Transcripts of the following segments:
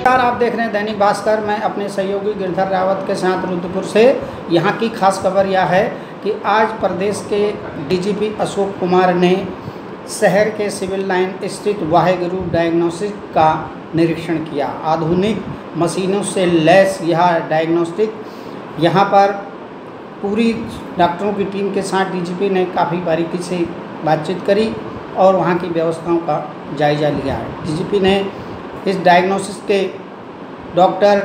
नमस्कार, आप देख रहे हैं दैनिक भास्कर। मैं अपने सहयोगी गिरधर रावत के साथ रुद्रपुर से यहाँ की खास खबर यह है कि आज प्रदेश के डीजीपी अशोक कुमार ने शहर के सिविल लाइन स्थित वाहेगुरु डायग्नोस्टिक का निरीक्षण किया। आधुनिक मशीनों से लैस यह डायग्नोस्टिक, यहाँ पर पूरी डॉक्टरों की टीम के साथ डीजीपी ने काफ़ी बारीकी से बातचीत करी और वहाँ की व्यवस्थाओं का जायज़ा लिया। है डीजीपी ने इस डायग्नोसिस के doctor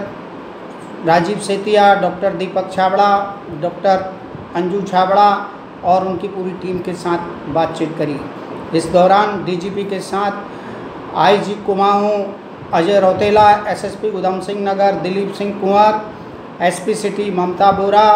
Rajeev Setia doctor Deepak Chhabra doctor Anju Chhabra और उनकी पूरी टीम के साथ बातचीत करी। इस दौरान डीजीपी के साथ IG Kumaon, Ajay Rautela SSP Udham Singh Nagar, Dilip Singh Kunwar SP city Mamta Bora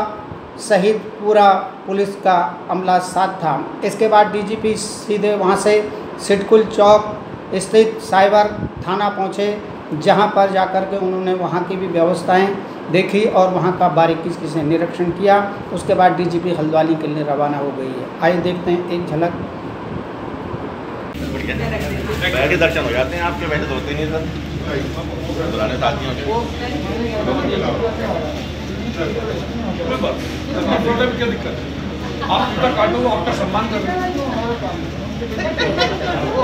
सहित पूरा पुलिस का अमला साथ था। इसके बाद डीजीपी सीधे वहाँ से सिटकुल चौक स्थित साइबर थाना पहुँचे जहाँ पर जाकर के उन्होंने वहाँ की भी व्यवस्थाएँ देखी और वहाँ का बारीकी से निरीक्षण किया। उसके बाद डीजीपी हल्द्वानी के लिए रवाना हो गई है। आइए देखते हैं एक झलक। बैठ दर्शन हो जाते हैं आपके? वैसे तो होते नहीं सर पुराने साथियों के। क्या दिक्कत आप काटो आपका सम्मान कर रहे हैं।